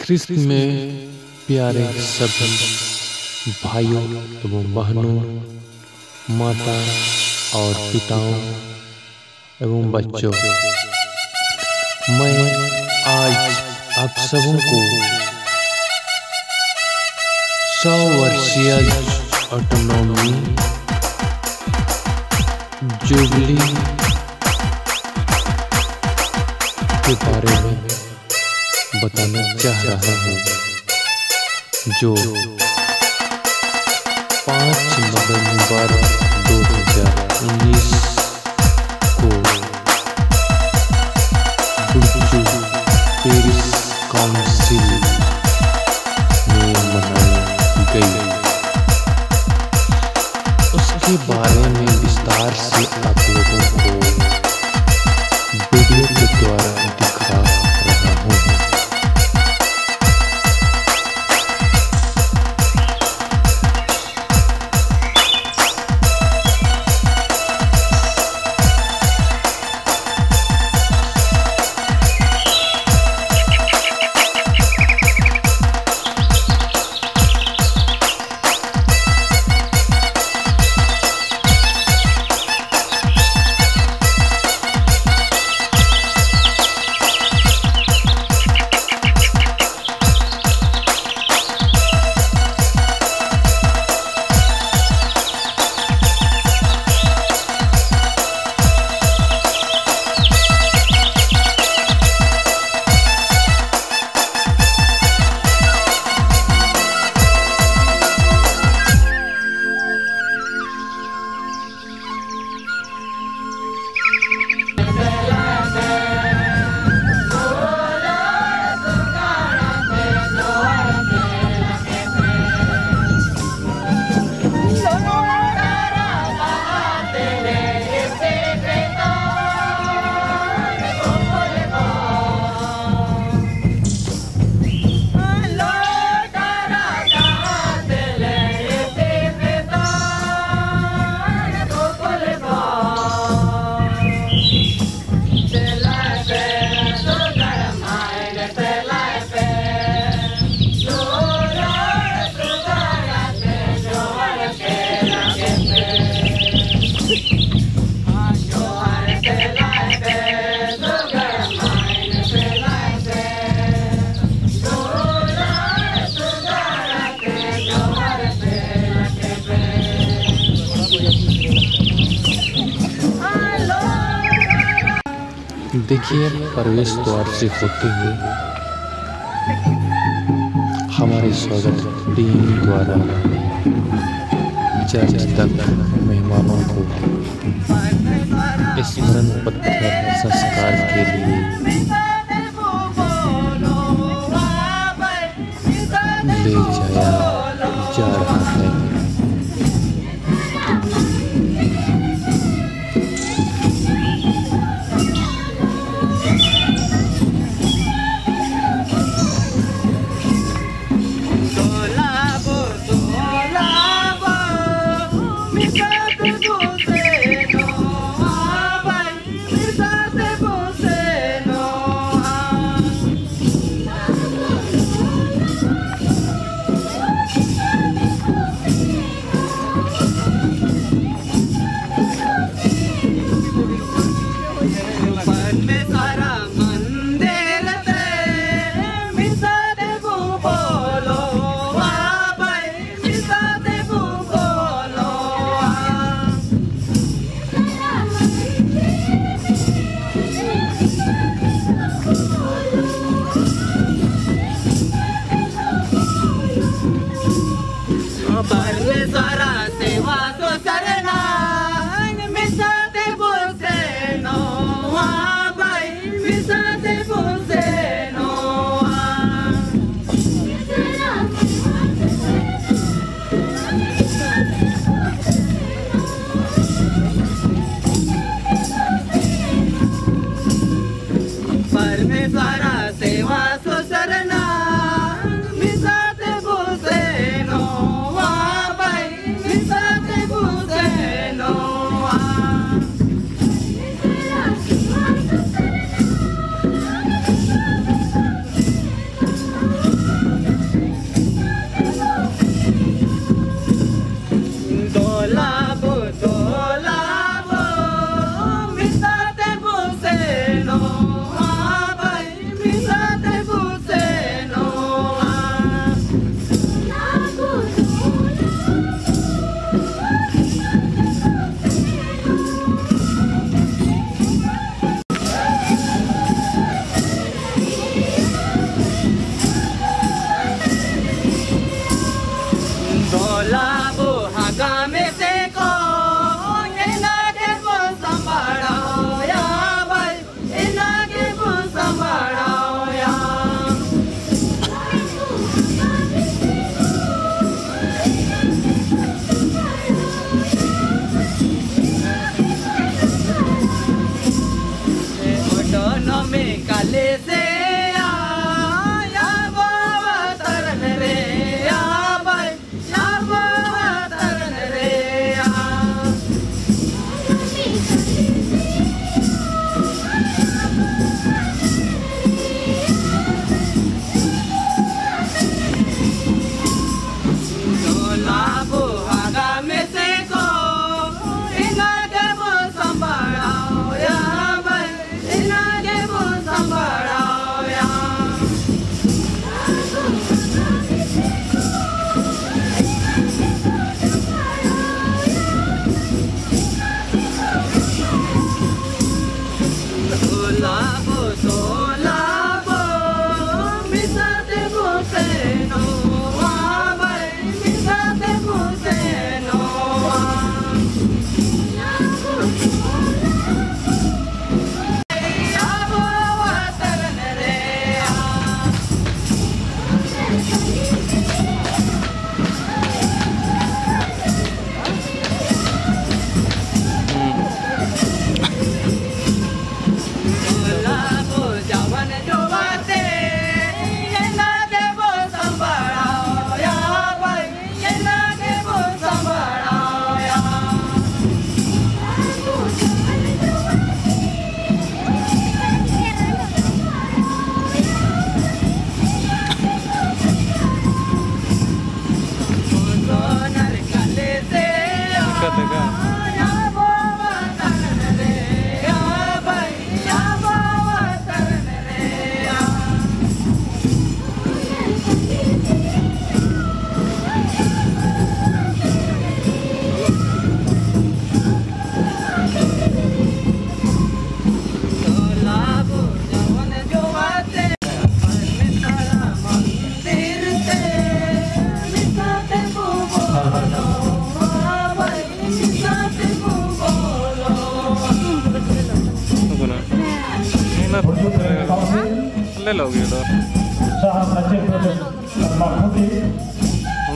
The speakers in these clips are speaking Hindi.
ख्रिस्त में प्यारे सभी भाइयों एवं बहनों, माता और पिताओं, एवं बच्चों, मैं आज आप सबों को सौ वर्षीय ऑटोनॉमी जुबली के बारे में बताना चाह रहा हूँ। जो पाँच नवंबर 2019 को देखिए प्रवेश द्वार से होते हुए हमारे स्वागत टीम द्वारा चर्च तक मेहमानों को स्मरण पत्थर संस्कार के लिए ले जाया जा रहा है।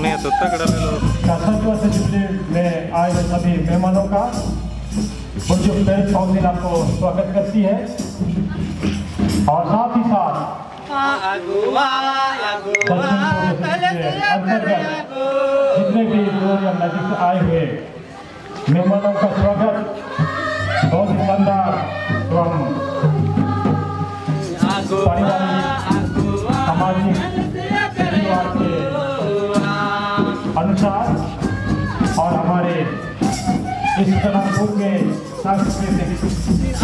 नहीं तो तगड़ा ले लो। का मैं आए सभी मेहमानों का और जो पेरेंट काउंसिल आपको स्वागत करती है और साथ ही साथ जितने भी नदी से आए हुए मेहमानों का स्वागत बहुत शानदार एवं पारिवारिक Ist der Mann umgeht, das ist mir nicht.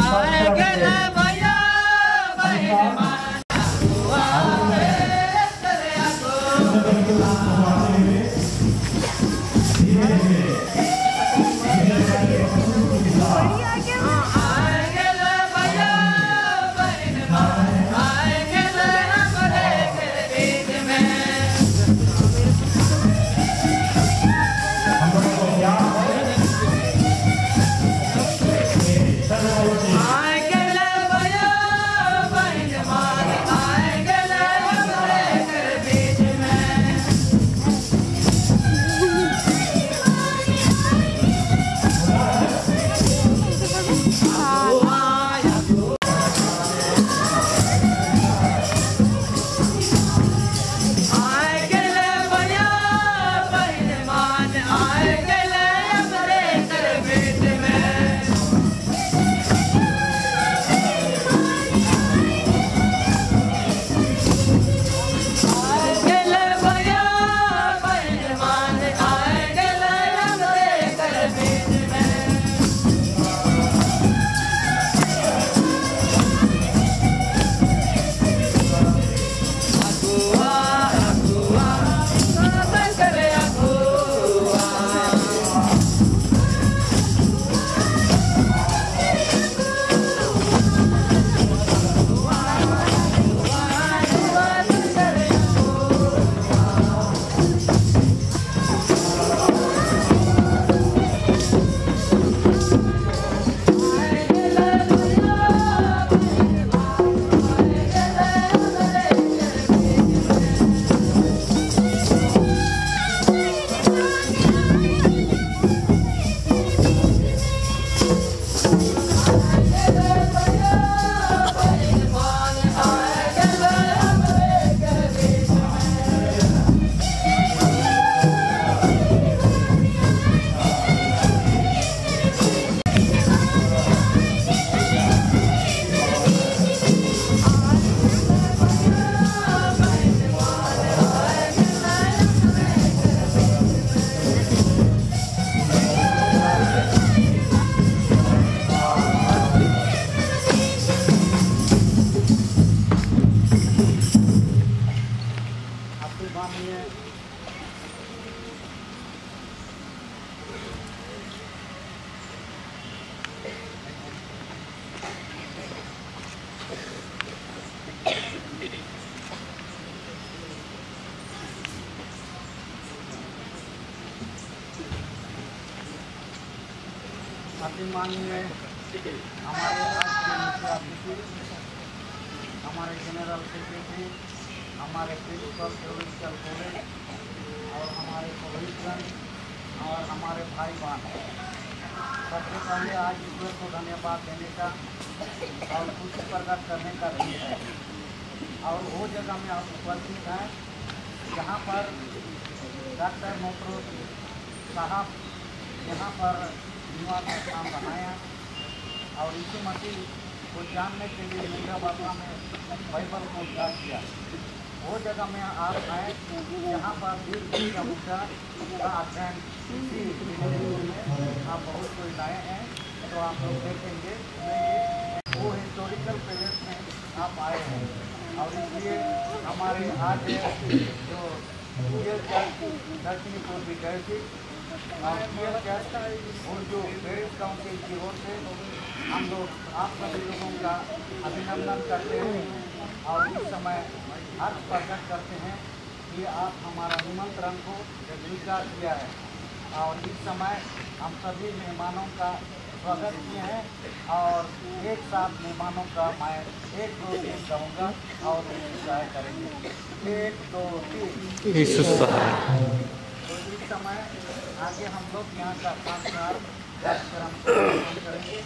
माननीय हमारे हमारे जनरल सेक्रेटरी हमारे प्रिंसिपल प्रोविंशियल कॉलेज और हमारे पुलिसगंज और हमारे भाई बहन सबसे पहले आज ईश्वर को धन्यवाद देने का और खुशी प्रकट करने का दिन है। और वो जगह में आप उपस्थित हैं, जहाँ पर डॉक्टर मोटरोज साहब यहाँ पर युवा का काम बनाया और यीशु मसीह को जानने के लिए मेरा बाबा में बाइबल को उद्धार किया वो जगह में आप आए जहाँ पर वीर का का अध्ययन आप बहुत कोई लाए हैं तो आप लोग देखेंगे वो हिस्टोरिकल प्लेस में आप आए हैं और इसलिए हमारे आज जो चर्च दक्षिणपुर भी गए थे और जो पेरिस काउंसिल की ओर से हम लोग आप सभी लोगों का अभिनंदन करते हैं। और इस समय हर्ष प्रकट करते हैं कि आप हमारा निमंत्रण को स्वीकार किया है और इस समय हम सभी मेहमानों का स्वागत किए हैं। और एक साथ मेहमानों का मैं एक दो तीन कहूँगा और सहाय। करेंगे एक दो तीन तो इस समय आगे हम लोग यहाँ का कार्यक्रम करेंगे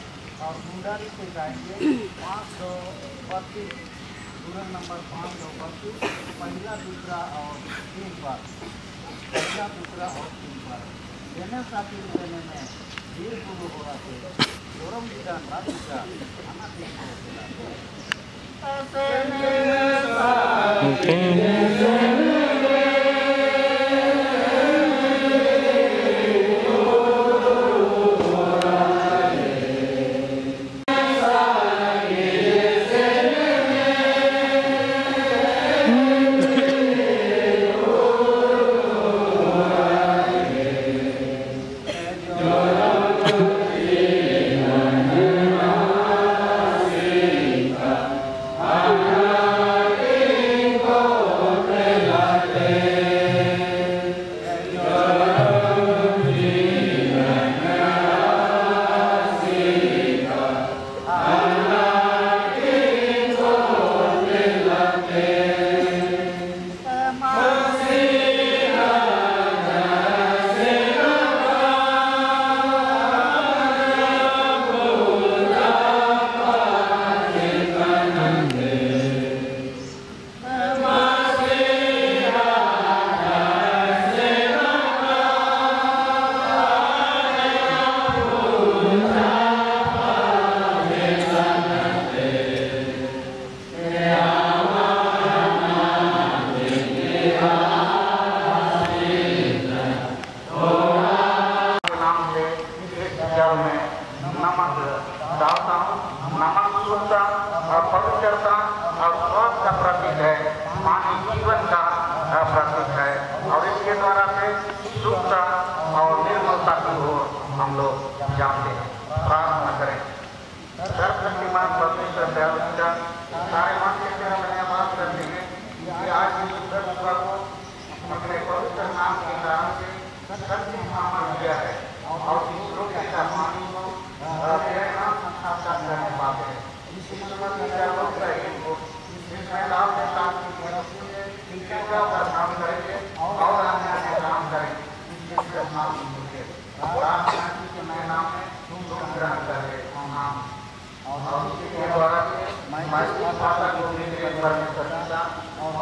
और मुंडारी से जाएँगे। पाँच सौ बत्तीस नंबर पाँच सौ बत्तीस, पहला, दूसरा और तीन बार। पहला, दूसरा और तीन बार। देने साथी देने में हो रहा गौरव विधान राधिका खाना के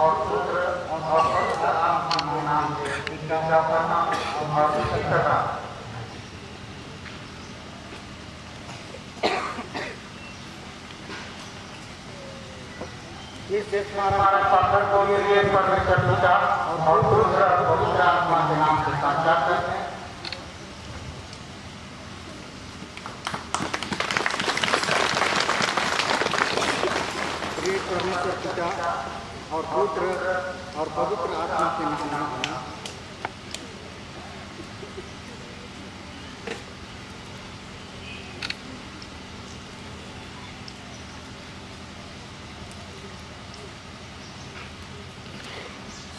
और पुत्र और पवित्र आत्मा के नाम से इच्छा करना हमारा को ये लिए परमेश्वर पिता और पुत्र और पवित्र आत्मा के नाम से साक्षात करते हैं। परमेश्वर पिता और पुत्र और पवित्र आत्मा के नाम में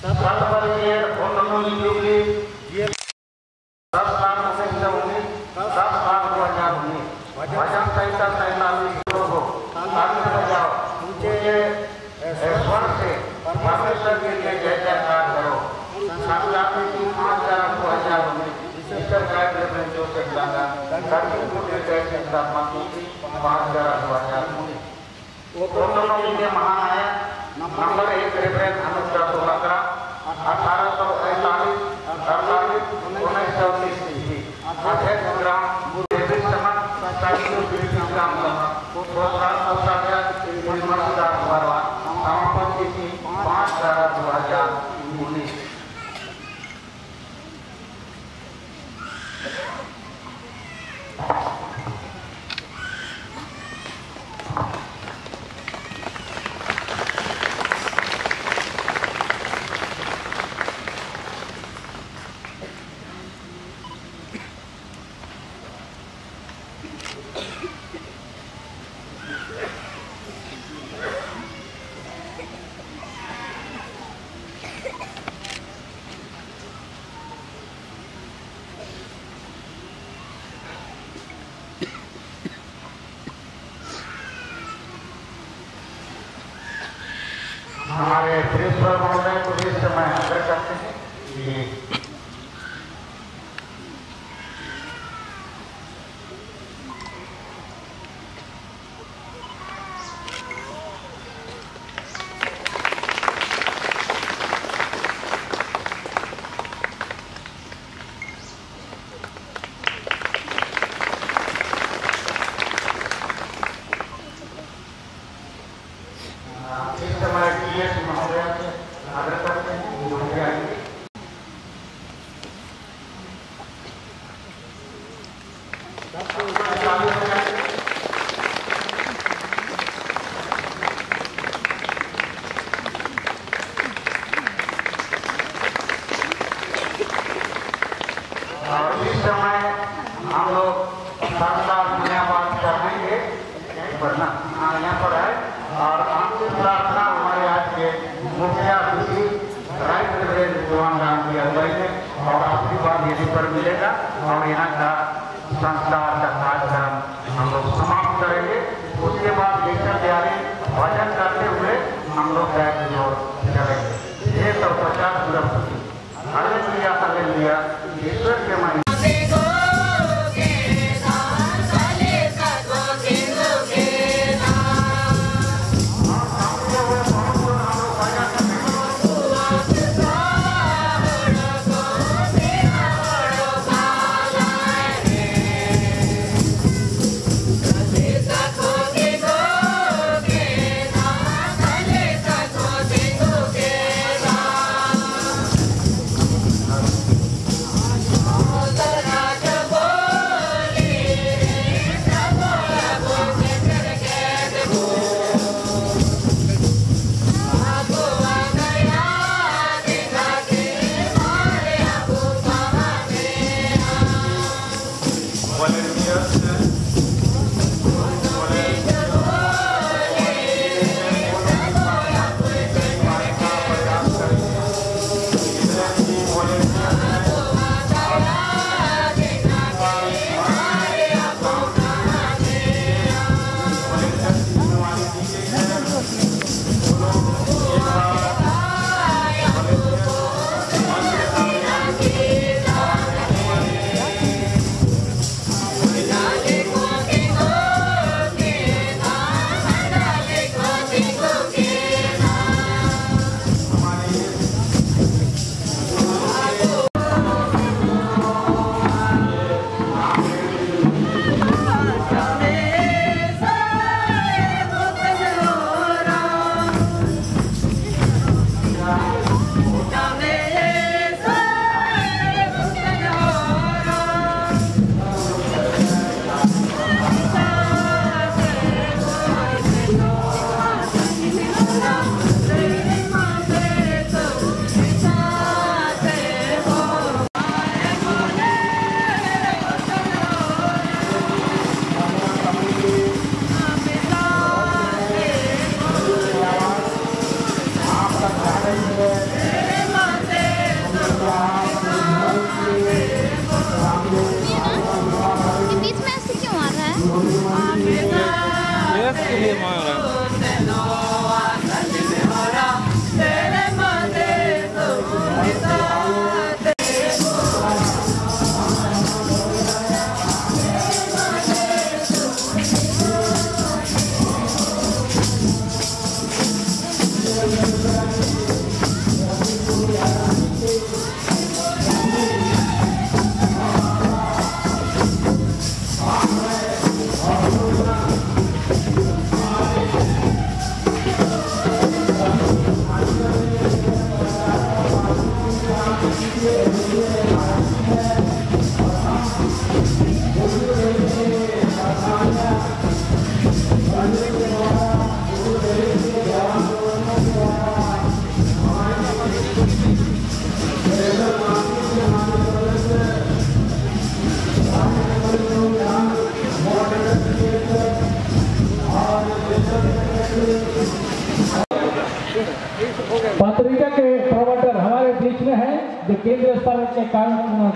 ये दस लाख उन्नीस दस लाख दो हज़ार उन्नीस स्वर से परमेश्वर के लिए जय जयकार करो संस्कार में तीन पाँच हज़ार दो हज़ार ईश्वर का रेफरेंस जो से लगा धरती को दे गए चिंता माती पाँच हज़ार दो हज़ार वो दोनों लोग इंडिया महानायक नंबर एक रेफरेंस अनुष्का सोलह अठारह सौ पैंतालीस अड़तालीस उन्नीस सौ तीस ईस्वी अध्यक्ष संग्राम देवी समन साहित्य विश्राम समापन तिथि पाँच ग्यारह दो हज़ार उन्नीस हमारे प्रिंसिपल महोदय भी इस समय आग्रह करते हैं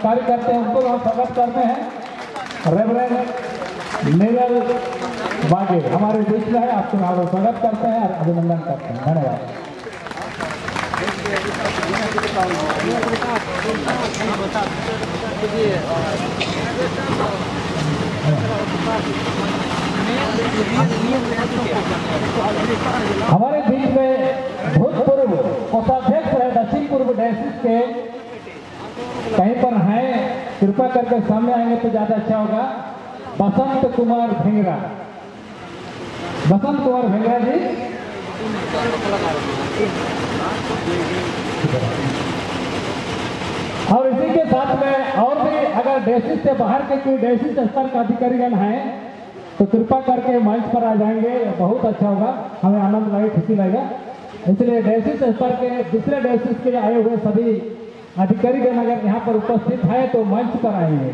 कार्य करते हैं, उनको हम स्वागत करते हैं। रेवरेंड नीरल बागे हमारे बीच में है, आपको हम स्वागत करते हैं और अभिनंदन करते हैं। धन्यवाद। हमारे बीच में भूतपूर्व कोषाध्यक्ष है दक्षिण पूर्व डायसिस के कहीं पर हैं कृपा करके सामने आएँगे तो ज़्यादा अच्छा होगा। बसंत कुमार भिंगरा बसंत कुमार भिंगरा जी। और इसी के साथ में और भी अगर डेसिस से बाहर के कोई डेसिस स्तर का अधिकारीगण हैं तो कृपा करके मंच पर आ जाएँगे। बहुत अच्छा होगा। हमें आनंद लगे खुशी लगेगा। इसलिए डेसिस स्तर के, दूसरे डेसिस के आए हुए सभी अधिकारीगण अगर यहाँ पर उपस्थित है तो मंच पर आएँगे।